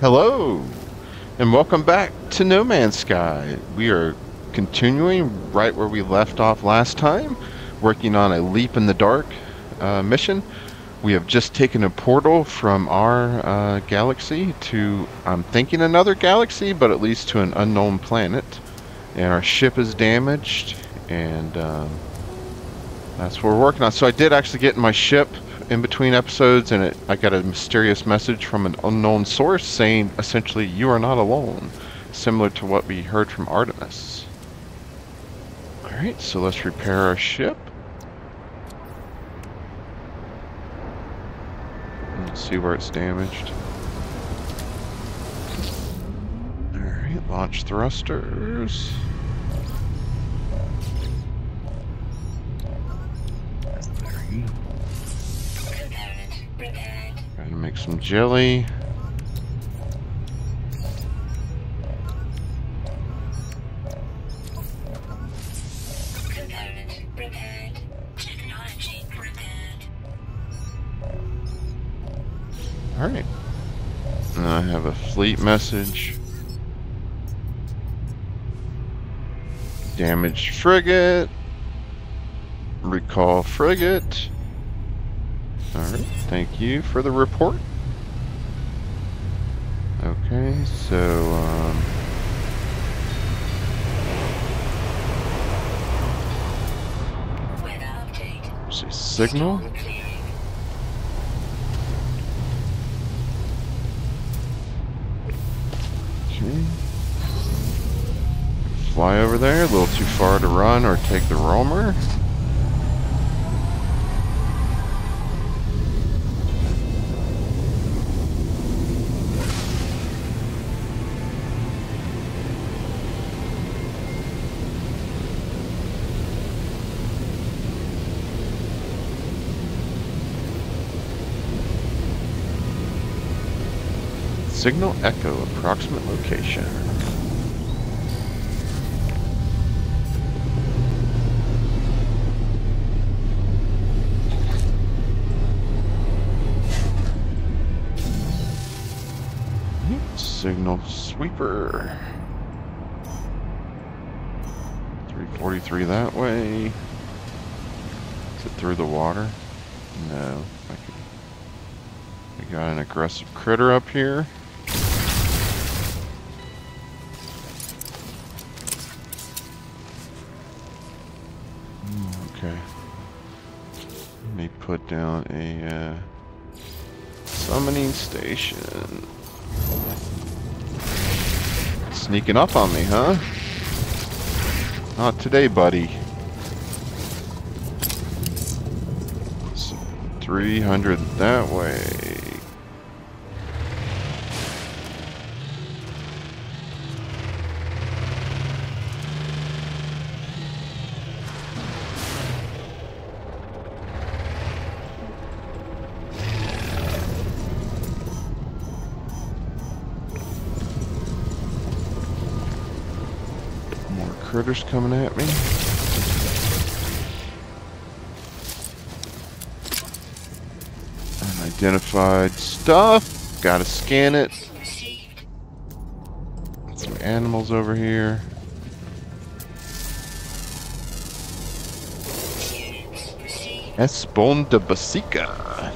Hello, and welcome back to No Man's Sky. We are continuing right where we left off last time, working on a Leap in the Dark uh, mission. We have just taken a portal from our uh, galaxy to, I'm thinking another galaxy, but at least to an unknown planet. And our ship is damaged, and um, that's what we're working on. So I did actually get in my ship in between episodes, and it, I got a mysterious message from an unknown source saying essentially, you are not alone, similar to what we heard from Artemis. Alright, so let's repair our ship. Let's see where it's damaged. Alright, launch thrusters. To make some jelly. Alright. And I have a fleet message. Damaged frigate. Recall frigate. Alright, thank you for the report. Okay, so, um... See, signal? Okay. Fly over there, a little too far to run or take the roamer. Signal Echo, approximate location. Signal Sweeper. 343 that way. Is it through the water? No. I could. We got an aggressive critter up here. Put down a uh, summoning station. Sneaking up on me, huh? Not today, buddy. 300 that way. More coming at me. Unidentified stuff. Gotta scan it. Some animals over here. Espon de Basica.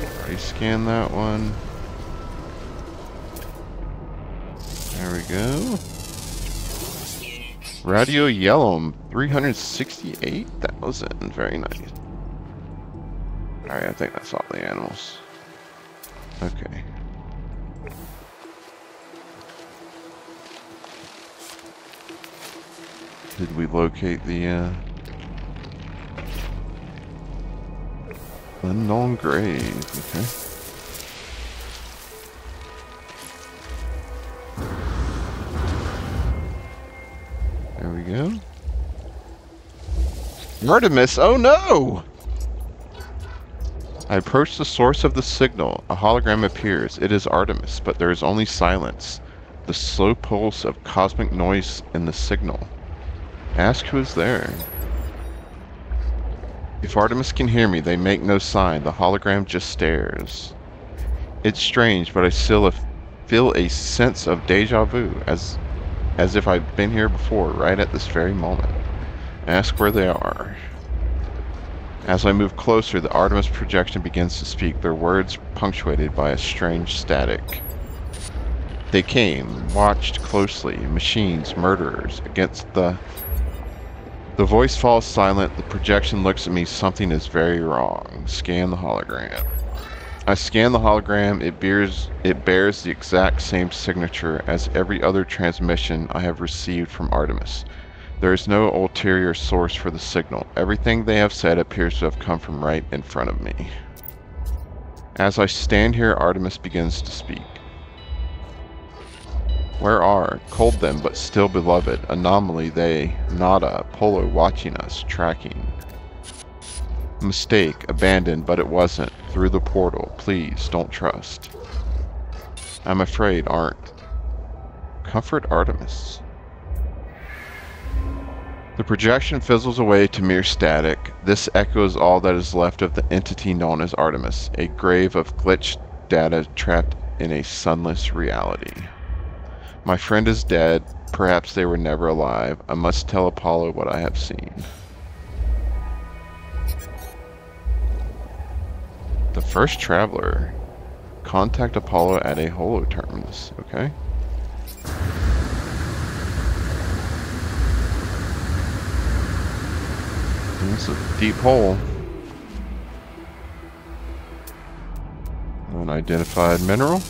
Already scanned that one. There we go. Radio Yellow, 368,000. Very nice. Alright, I think that's all the animals. Okay. Did we locate the, uh... Unknown grave, okay. Artemis, oh no! I approach the source of the signal. A hologram appears. It is Artemis, but there is only silence. The slow pulse of cosmic noise in the signal. Ask who is there. If Artemis can hear me, they make no sign. The hologram just stares. It's strange, but I still feel a sense of deja vu, as, as if I've been here before, right at this very moment. Ask where they are. As I move closer, the Artemis projection begins to speak, their words punctuated by a strange static. They came, watched closely, machines, murderers, against the... The voice falls silent, the projection looks at me, something is very wrong. Scan the hologram. I scan the hologram, it bears, it bears the exact same signature as every other transmission I have received from Artemis. There is no ulterior source for the signal. Everything they have said appears to have come from right in front of me. As I stand here, Artemis begins to speak. Where are, cold them but still beloved, anomaly they, Nada, Polo watching us, tracking. Mistake, abandoned, but it wasn't. Through the portal, please, don't trust. I'm afraid aren't. Comfort Artemis. The projection fizzles away to mere static. This echoes all that is left of the entity known as Artemis, a grave of glitched data trapped in a sunless reality. My friend is dead. Perhaps they were never alive. I must tell Apollo what I have seen. The first traveler. Contact Apollo at a holo terminus. Okay. It's a deep hole. Unidentified mineral.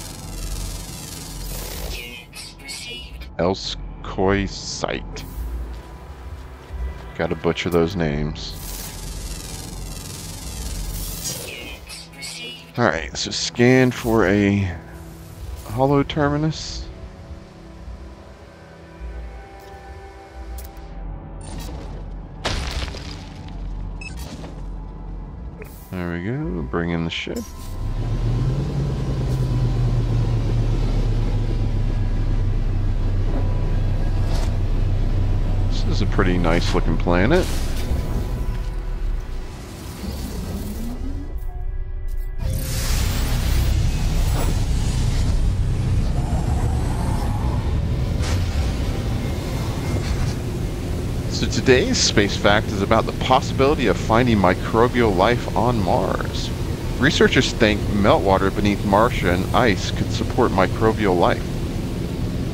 Elskoisite. Gotta butcher those names. Alright, so scan for a holo terminus. There we go, bring in the ship. This is a pretty nice looking planet. Today's space fact is about the possibility of finding microbial life on Mars. Researchers think meltwater beneath Martian ice could support microbial life.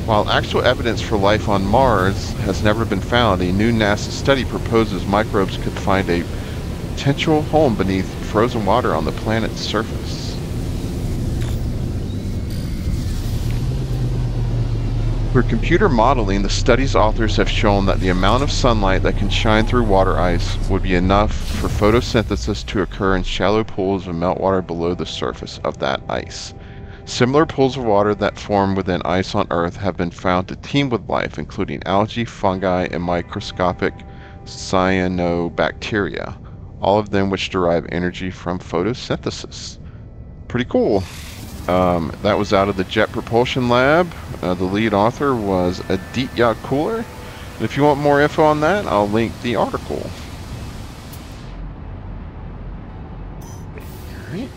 While actual evidence for life on Mars has never been found, a new NASA study proposes microbes could find a potential home beneath frozen water on the planet's surface. For computer modeling, the study's authors have shown that the amount of sunlight that can shine through water ice would be enough for photosynthesis to occur in shallow pools of meltwater below the surface of that ice. Similar pools of water that form within ice on Earth have been found to teem with life, including algae, fungi, and microscopic cyanobacteria, all of them which derive energy from photosynthesis. Pretty cool. Um, that was out of the Jet Propulsion Lab. Uh, the lead author was Aditya Khuller. And if you want more info on that, I'll link the article. Alright,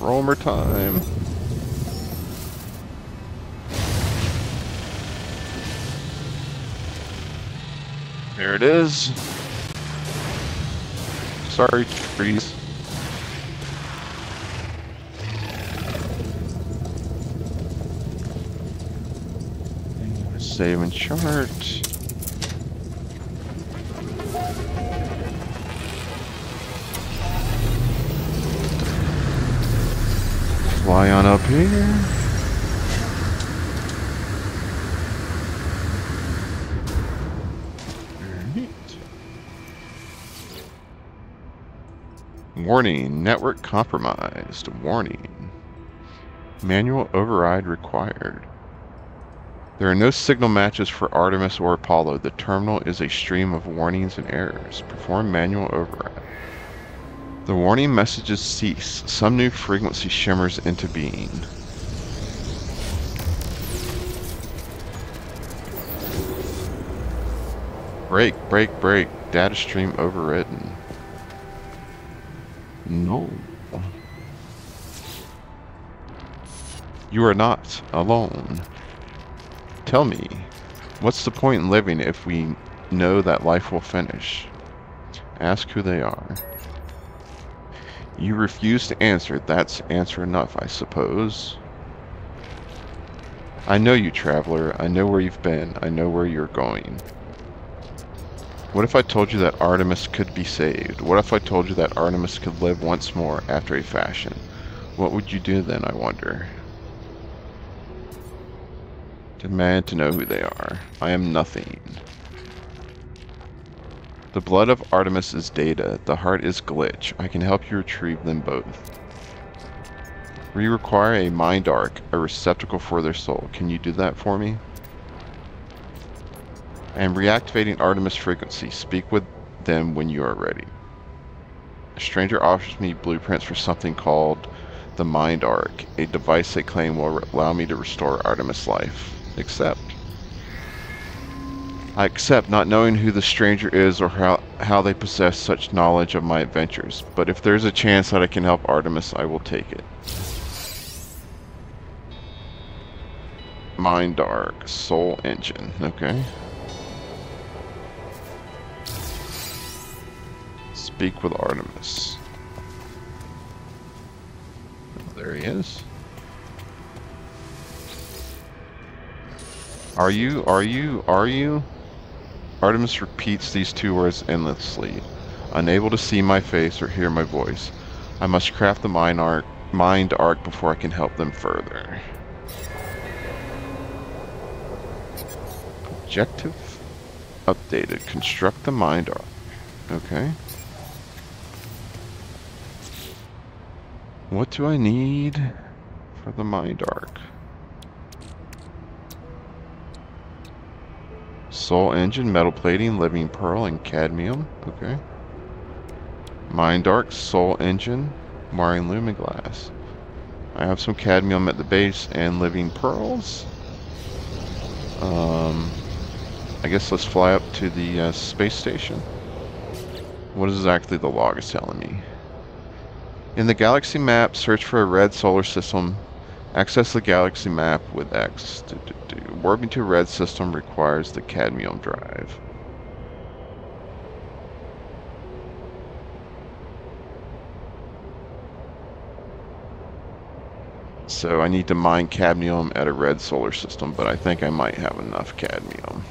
roamer time. There it is. Sorry, trees. Save and chart. Fly on up here. Warning, network compromised. Warning. Manual override required. There are no signal matches for Artemis or Apollo. The terminal is a stream of warnings and errors. Perform manual override. The warning messages cease. Some new frequency shimmers into being. Break, break, break. Data stream overridden. No. You are not alone. Tell me, what's the point in living if we know that life will finish? Ask who they are. You refuse to answer. That's answer enough, I suppose. I know you, traveler. I know where you've been. I know where you're going. What if I told you that Artemis could be saved? What if I told you that Artemis could live once more after a fashion? What would you do then, I wonder? Demand to know who they are. I am nothing. The blood of Artemis is data. The heart is glitch. I can help you retrieve them both. We require a mind arc, a receptacle for their soul. Can you do that for me? I am reactivating Artemis frequency. Speak with them when you are ready. A stranger offers me blueprints for something called the Mind Arc, a device they claim will allow me to restore Artemis life. Accept. I accept not knowing who the stranger is or how, how they possess such knowledge of my adventures, but if there's a chance that I can help Artemis, I will take it. Mind Arc, Soul Engine, okay. Speak with Artemis. Oh, there he is. Are you, are you, are you? Artemis repeats these two words endlessly, unable to see my face or hear my voice. I must craft the mind arc, mind arc before I can help them further. Objective updated. Construct the mind arc. Okay. What do I need for the mind arc? Soul engine, metal plating, living pearl, and cadmium. Okay. Mind arc, soul engine, marine lumen glass. I have some cadmium at the base and living pearls. Um, I guess let's fly up to the uh, space station. What is exactly the log is telling me? In the galaxy map, search for a red solar system. Access the galaxy map with X. Do, do, do. Warping to red system requires the cadmium drive. So I need to mine cadmium at a red solar system, but I think I might have enough cadmium.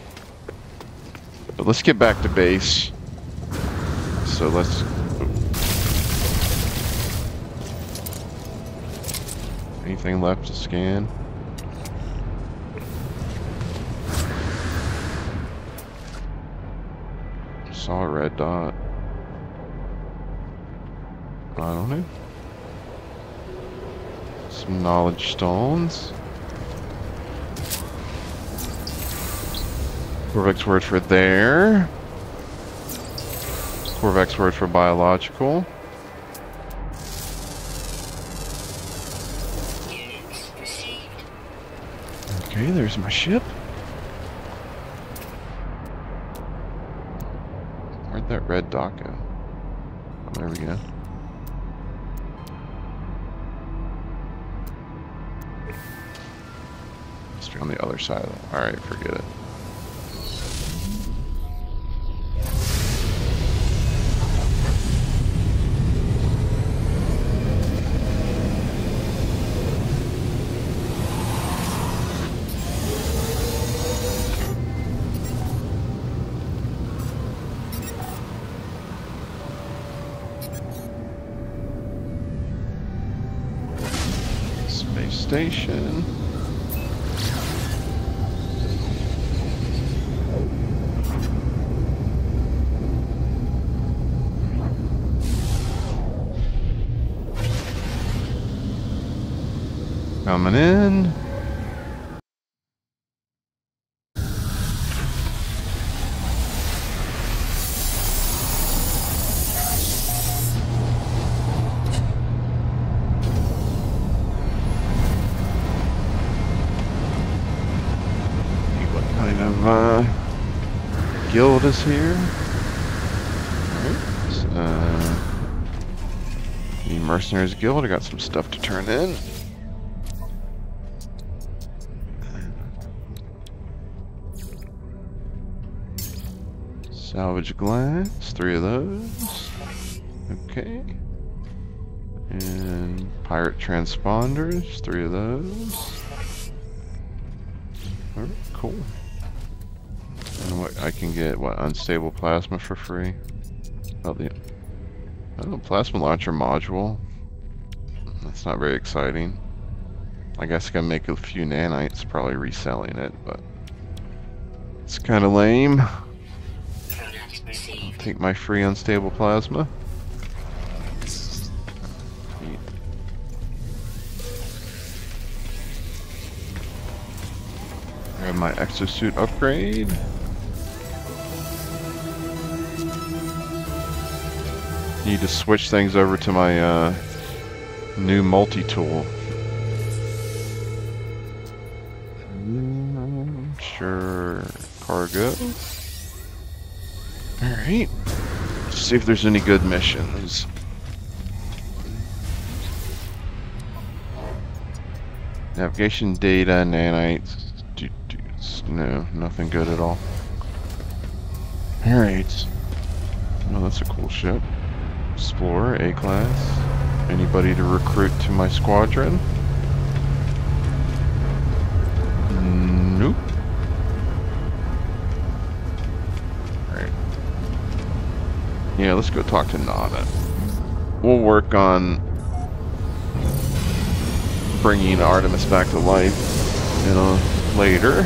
But let's get back to base. So let's Anything left to scan? Saw a red dot. I don't know. Some knowledge stones. Korvax word for there. Korvax word for biological. Okay, there's my ship. Where'd that red dot go? Oh, there we go. Be on the other side. Alright, forget it. guild is here. Alright. Uh, the Mercenaries Guild, I got some stuff to turn in. Salvage glass, three of those. Okay. And pirate transponders, three of those. Alright, cool. And what I can get what unstable plasma for free. Oh the plasma launcher module. That's not very exciting. I guess I can make a few nanites, probably reselling it, but it's kind of lame. I'll take my free unstable plasma. Grab my exosuit upgrade. Need to switch things over to my uh, new multi-tool. Sure, cargo. Alright. See if there's any good missions. Navigation data, nanites. No, nothing good at all. Alright. Oh, that's a cool ship. Explorer, A-class. Anybody to recruit to my squadron? Nope. Alright. Yeah, let's go talk to Nada. We'll work on bringing Artemis back to life, you know, later.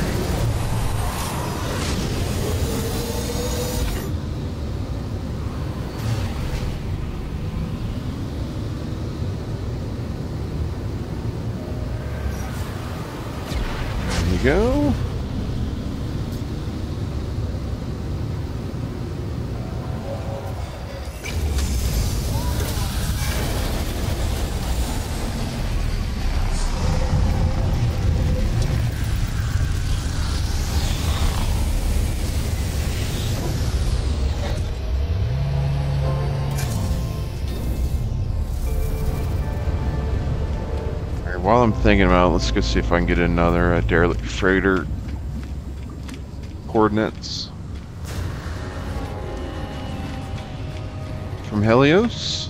Go. Thinking about let's go see if I can get another uh, derelict freighter coordinates from Helios.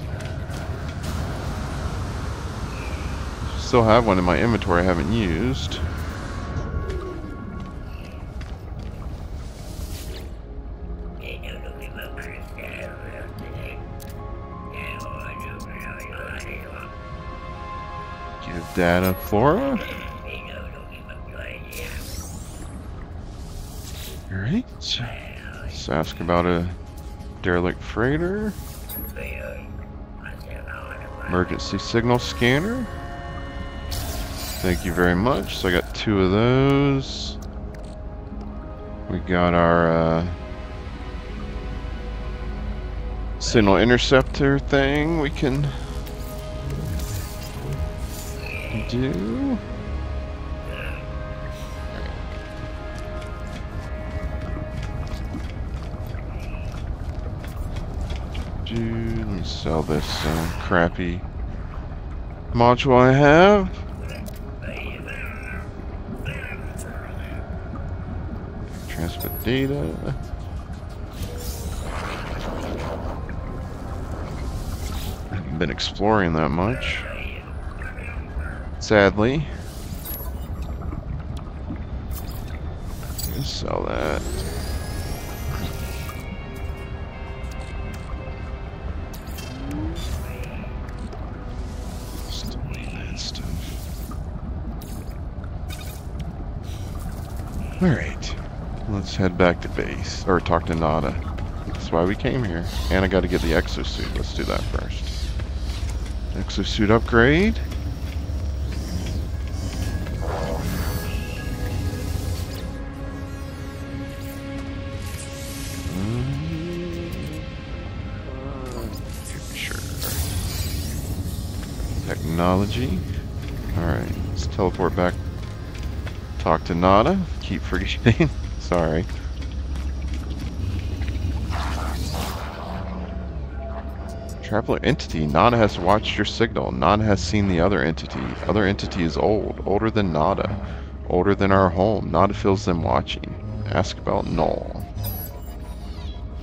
Still have one in my inventory I haven't used. Data flora. Alright. Let's ask about a derelict freighter. Emergency signal scanner. Thank you very much. So I got two of those. We got our uh, signal interceptor thing we can do. Do let me sell this uh, crappy module I have. Transfer data. I haven't been exploring that much sadly. Sell that. Alright. Let's head back to base. Or talk to Nada. That's why we came here. And I gotta get the exosuit. Let's do that first. Exosuit upgrade. Technology. Alright, let's teleport back. Talk to Nada. Keep forgetting. Sorry. Traveler entity. Nada has watched your signal. Nada has seen the other entity. Other entity is old. Older than Nada. Older than our home. Nada feels them watching. Ask about Null.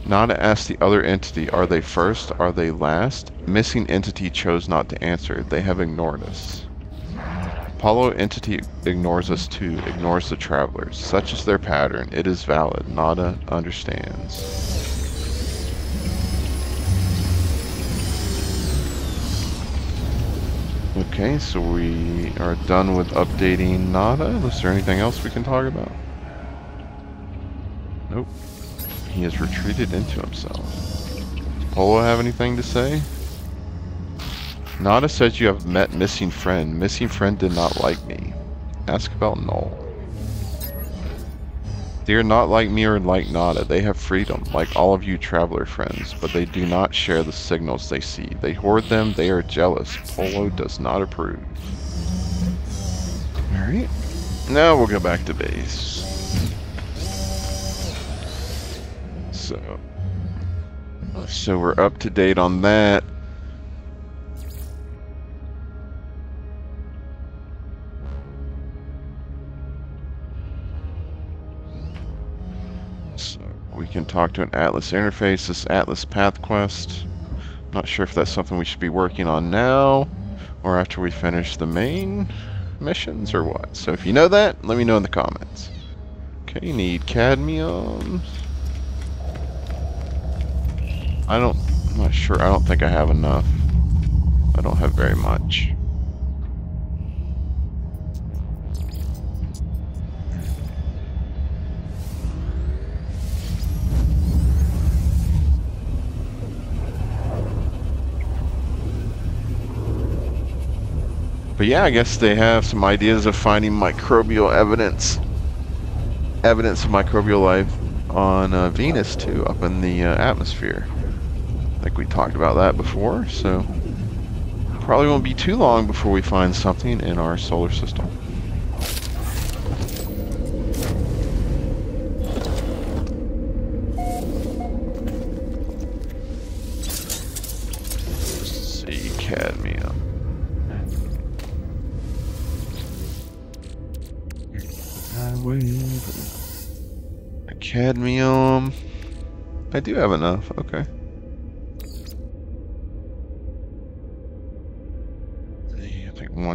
Nada asked the other entity, are they first? Are they last? Missing entity chose not to answer. They have ignored us. Apollo entity ignores us too, ignores the travelers. Such is their pattern. It is valid. Nada understands. Okay, so we are done with updating Nada. Is there anything else we can talk about? Nope. He has retreated into himself. Does Polo have anything to say? Nada says you have met missing friend. Missing friend did not like me. Ask about Null. They are not like me or like Nada. They have freedom, like all of you traveler friends, but they do not share the signals they see. They hoard them, they are jealous. Polo does not approve. Alright. Now we'll go back to base. So, so we're up to date on that. we can talk to an Atlas interface, this Atlas Path Quest. Not sure if that's something we should be working on now, or after we finish the main missions, or what. So if you know that, let me know in the comments. Okay, need cadmium. I don't, I'm not sure, I don't think I have enough. I don't have very much. But yeah, I guess they have some ideas of finding microbial evidence, evidence of microbial life on uh, Venus too, up in the uh, atmosphere. Think we talked about that before, so probably won't be too long before we find something in our solar system. cadmium. I do have enough, okay.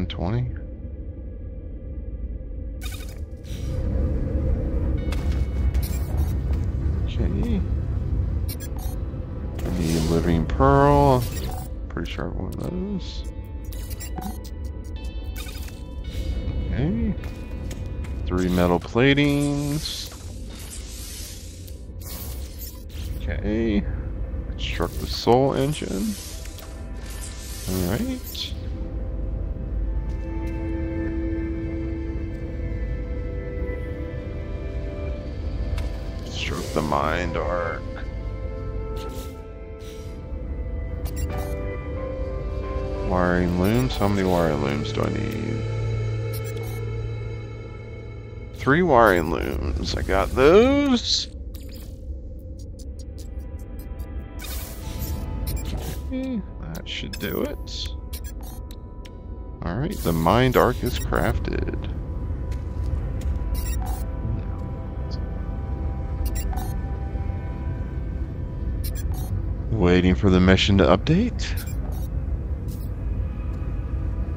120. Okay. The living pearl. Pretty sure I one of those. Okay. Three metal platings. Okay. Construct the soul engine. Alright. The mind arc. Wiring looms? How many wiring looms do I need? Three wiring looms. I got those. That should do it. Alright, the mind arc is crafted. Waiting for the mission to update.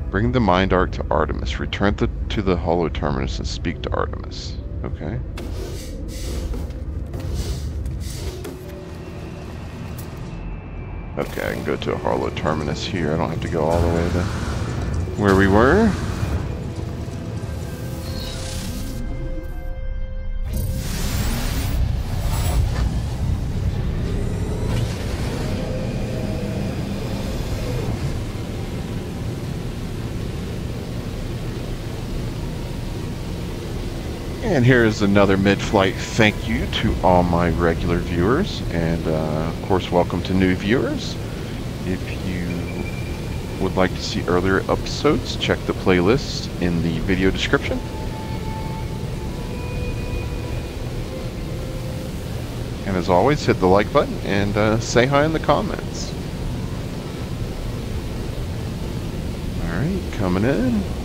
Bring the mind arc to Artemis. Return the, to the Holo terminus and speak to Artemis. Okay. Okay, I can go to a Holo terminus here. I don't have to go all the way to where we were. And here's another mid-flight thank you to all my regular viewers, and uh, of course welcome to new viewers. If you would like to see earlier episodes, check the playlist in the video description. And as always, hit the like button and uh, say hi in the comments. Alright, coming in.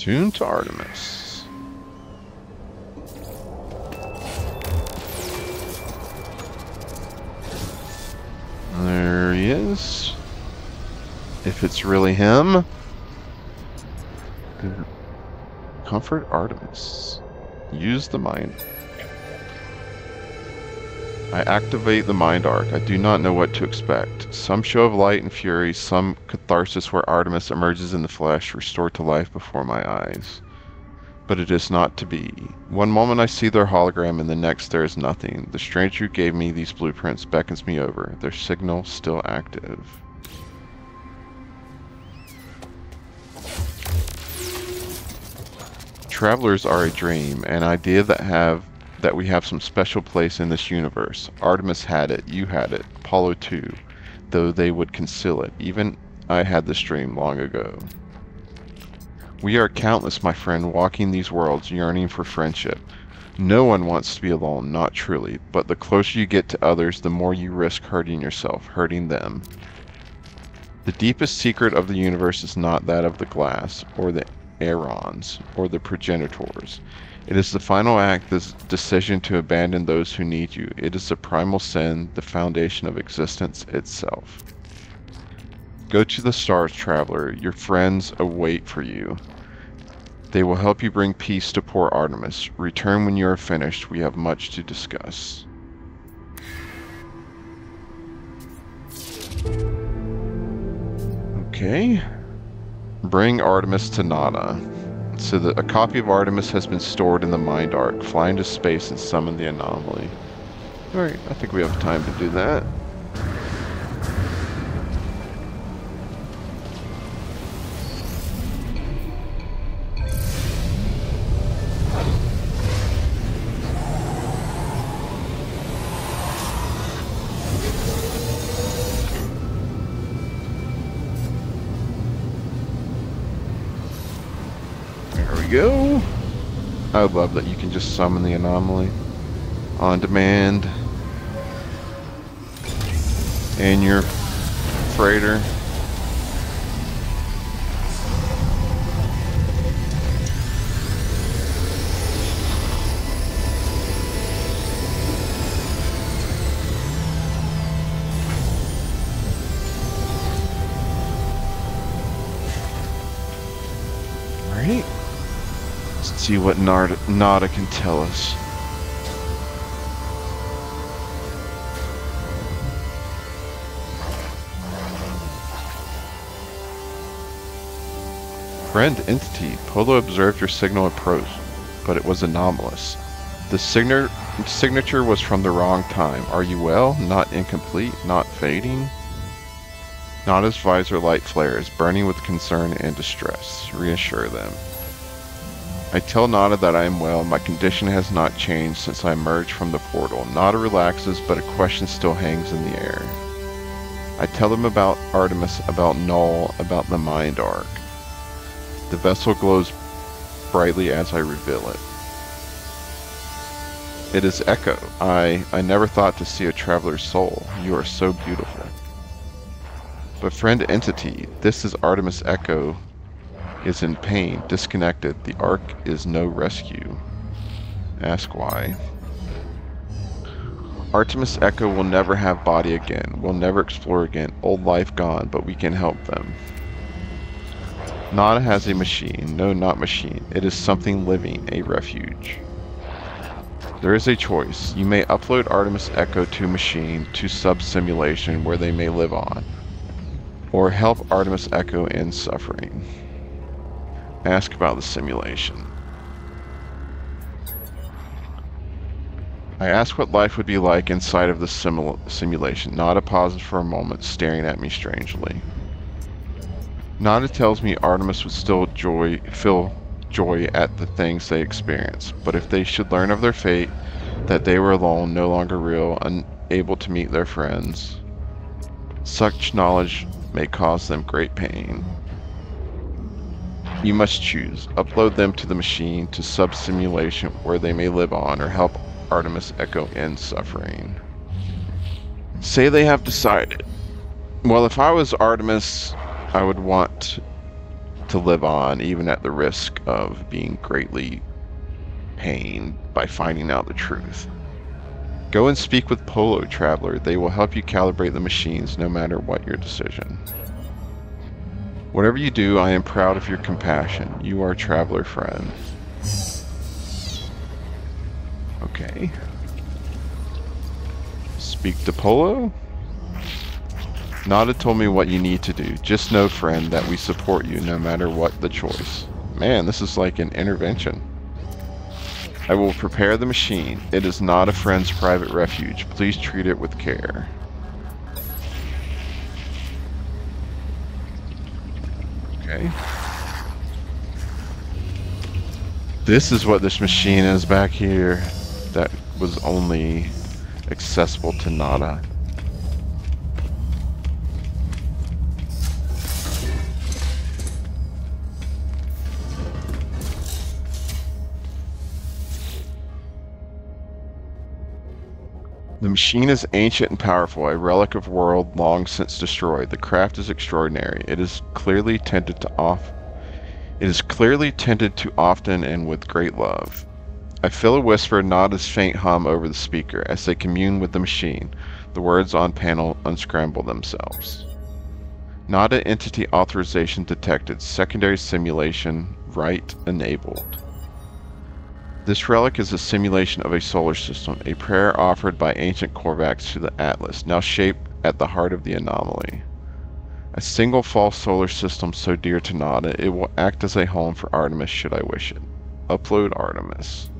Tune to Artemis. There he is. If it's really him. Comfort Artemis. Use the mind. I activate the mind arc. I do not know what to expect. Some show of light and fury, some catharsis where Artemis emerges in the flesh, restored to life before my eyes. But it is not to be. One moment I see their hologram and the next there is nothing. The stranger who gave me these blueprints beckons me over, their signal still active. Travelers are a dream, an idea that have that we have some special place in this universe. Artemis had it, you had it, Apollo too, though they would conceal it. Even I had this dream long ago. We are countless, my friend, walking these worlds, yearning for friendship. No one wants to be alone, not truly, but the closer you get to others, the more you risk hurting yourself, hurting them. The deepest secret of the universe is not that of the glass, or the Aerons, or the progenitors. It is the final act, the decision to abandon those who need you. It is the primal sin, the foundation of existence itself. Go to the stars, traveler. Your friends await for you. They will help you bring peace to poor Artemis. Return when you are finished. We have much to discuss. Okay. Bring Artemis to Nada. So that a copy of Artemis has been stored in the Mind Arc. Fly into space and summon the anomaly. Alright, I think we have time to do that. Go. I love that you can just summon the anomaly on demand. And your freighter. See what Nada, Nada can tell us. Friend entity, Polo observed your signal approach, but it was anomalous. The signature was from the wrong time. Are you well? Not incomplete? Not fading? Nada's visor light flares, burning with concern and distress. Reassure them. I tell Nada that I am well. My condition has not changed since I emerged from the portal. Nada relaxes, but a question still hangs in the air. I tell them about Artemis, about Null, about the Mind Arc. The vessel glows brightly as I reveal it. It is Echo. I, I never thought to see a traveler's soul. You are so beautiful. But friend entity, this is Artemis Echo, is in pain, disconnected. The Arc is no rescue. Ask why. Artemis Echo will never have body again, We'll never explore again, old life gone, but we can help them. Nada has a machine. No, not machine. It is something living, a refuge. There is a choice. You may upload Artemis Echo to machine to sub-simulation where they may live on. Or help Artemis Echo in suffering. Ask about the simulation. I ask what life would be like inside of the simula simulation. Nada pauses for a moment, staring at me strangely. Nada tells me Artemis would still joy, feel joy at the things they experience, but if they should learn of their fate, that they were alone, no longer real, unable to meet their friends, Such knowledge may cause them great pain. You must choose. Upload them to the machine to sub-simulation where they may live on or help Artemis Echo end suffering. Say they have decided. Well, if I was Artemis, I would want to live on even at the risk of being greatly pained by finding out the truth. Go and speak with Polo Traveler. They will help you calibrate the machines no matter what your decision. Whatever you do, I am proud of your compassion. You are a traveler friend. Okay. Speak to Polo? Nada told me what you need to do. Just know, friend, that we support you no matter what the choice. Man, this is like an intervention. I will prepare the machine. It is not a friend's private refuge. Please treat it with care. Okay. This is what this machine is back here that was only accessible to Nada. The machine is ancient and powerful, a relic of world long since destroyed. The craft is extraordinary. It is clearly tended to off it is clearly tended to often and with great love. I feel a whisper, not as faint hum over the speaker. As they commune with the machine, the words on panel unscramble themselves. Nada entity authorization detected. Secondary simulation right enabled. This relic is a simulation of a solar system, a prayer offered by ancient Korvax to the Atlas, now shaped at the heart of the anomaly. A single false solar system so dear to Nada, it will act as a home for Artemis should I wish it. Upload Artemis.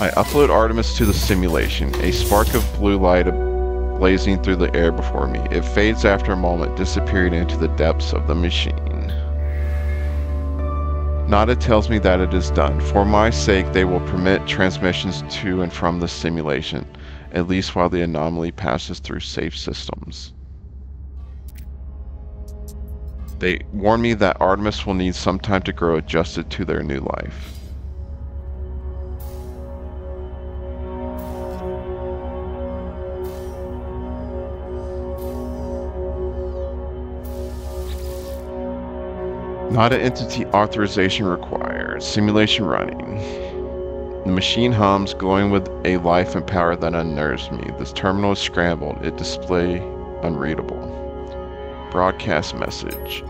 I upload Artemis to the simulation, a spark of blue light blazing through the air before me. It fades after a moment, disappearing into the depths of the machine. Nada tells me that it is done. For my sake, they will permit transmissions to and from the simulation, at least while the anomaly passes through safe systems. They warn me that Artemis will need some time to grow adjusted to their new life. Nada entity authorization required. Simulation running. The machine hums, glowing with a life and power that unnerves me. This terminal is scrambled. It display unreadable. Broadcast message.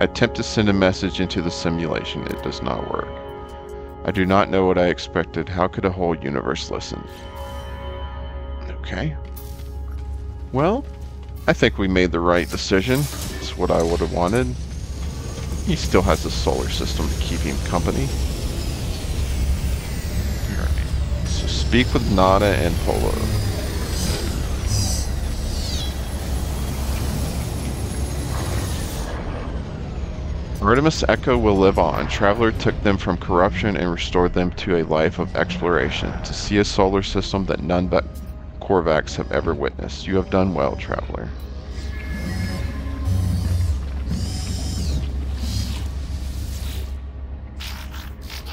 Attempt to send a message into the simulation. It does not work. I do not know what I expected. How could a whole universe listen? Okay. Well, I think we made the right decision. It's what I would have wanted. He still has a solar system to keep him company. Alright. So speak with Nada and Polo. Artemis Echo will live on. Traveler took them from corruption and restored them to a life of exploration, to see a solar system that none but Korvax have ever witnessed. You have done well, Traveler.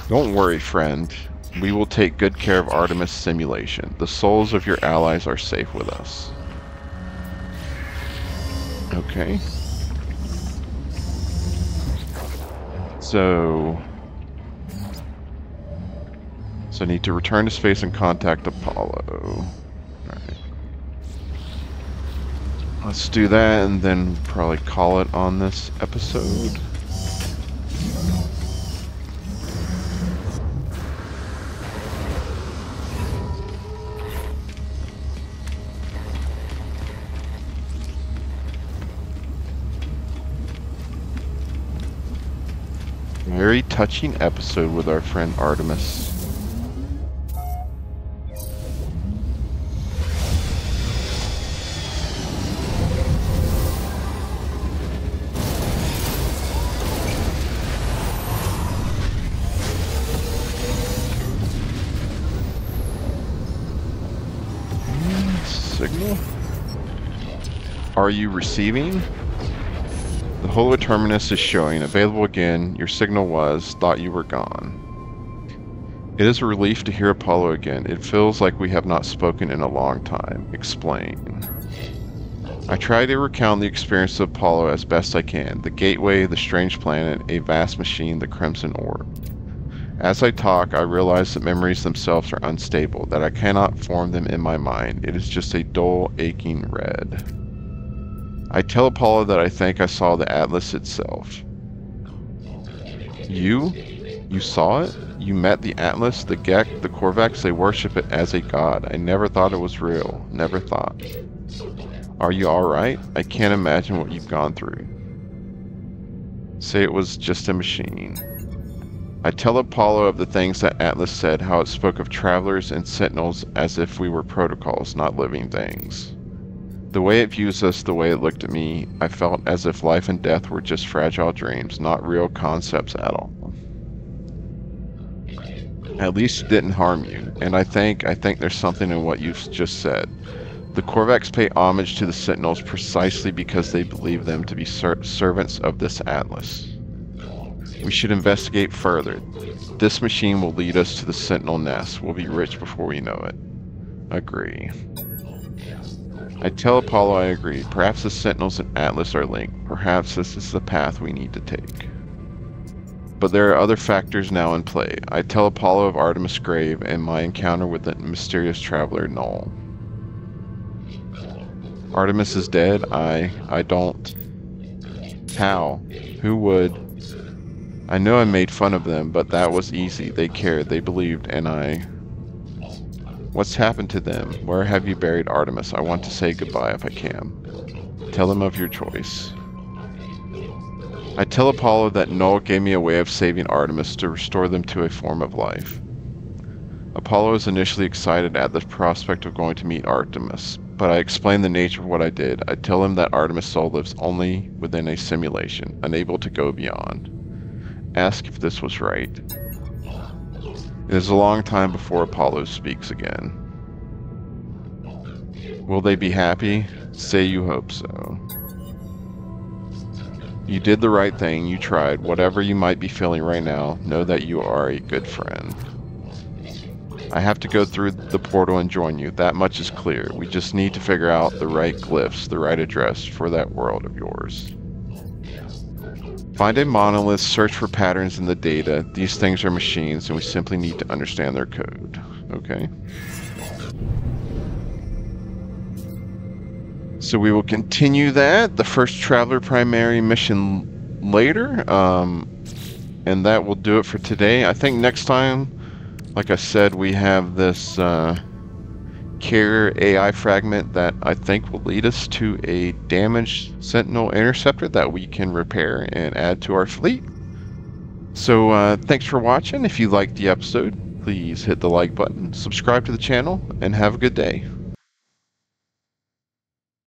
Don't worry, friend. We will take good care of Artemis simulation. The souls of your allies are safe with us. Okay. So... So I need to return to space and contact Apollo. Alright. Let's do that and then probably call it on this episode. Very touching episode with our friend Artemis. Signal? Are you receiving? The Holo Terminus is showing. Available again. Your signal was. Thought you were gone. It is a relief to hear Apollo again. It feels like we have not spoken in a long time. Explain. I try to recount the experience of Apollo as best I can. The gateway, the strange planet, a vast machine, the crimson orb. As I talk, I realize that memories themselves are unstable, that I cannot form them in my mind. It is just a dull, aching red. I tell Apollo that I think I saw the Atlas itself. You? You saw it? You met the Atlas, the Gek, the Korvax, they worship it as a god. I never thought it was real. Never thought. Are you alright? I can't imagine what you've gone through. Say it was just a machine. I tell Apollo of the things that Atlas said, how it spoke of travelers and sentinels as if we were protocols, not living things. The way it views us, the way it looked at me, I felt as if life and death were just fragile dreams, not real concepts at all. At least it didn't harm you, and I think I think there's something in what you've just said. The Korvax pay homage to the Sentinels precisely because they believe them to be ser servants of this Atlas. We should investigate further. This machine will lead us to the Sentinel nest. We'll be rich before we know it. Agree. I tell Apollo I agree. Perhaps the Sentinels and Atlas are linked. Perhaps this is the path we need to take. But there are other factors now in play. I tell Apollo of Artemis' grave and my encounter with the mysterious traveler Null. Artemis is dead? I... I don't... How? Who would... I know I made fun of them, but that was easy. They cared, they believed, and I... What's happened to them? Where have you buried Artemis? I want to say goodbye if I can. Tell them of your choice. I tell Apollo that Null gave me a way of saving Artemis to restore them to a form of life. Apollo is initially excited at the prospect of going to meet Artemis, but I explain the nature of what I did. I tell him that Artemis' soul lives only within a simulation, unable to go beyond. Ask if this was right. It is a long time before Apollo speaks again. Will they be happy? Say you hope so. You did the right thing, you tried. Whatever you might be feeling right now, know that you are a good friend. I have to go through the portal and join you. That much is clear. We just need to figure out the right glyphs, the right address for that world of yours. Find a monolith, search for patterns in the data. These things are machines and we simply need to understand their code. Okay? So we will continue that, the first Traveler Primary mission later. Um, and that will do it for today. I think next time, like I said, we have this uh, carrier AI fragment that I think will lead us to a damaged Sentinel interceptor that we can repair and add to our fleet. So uh, thanks for watching. If you liked the episode, please hit the like button, subscribe to the channel, and have a good day.